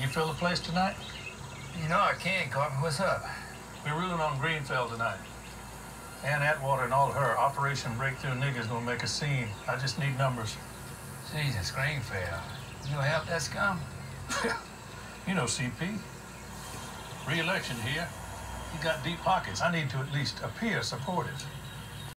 You fill the place tonight? You know I can, Carvie. What's up? We're ruling on Greenfield tonight. Ann Atwater and all her Operation Breakthrough niggas gonna make a scene. I just need numbers. Jesus, Greenfield. You gonna help that scum? you know CP. Re-election here. He got deep pockets. I need to at least appear supportive.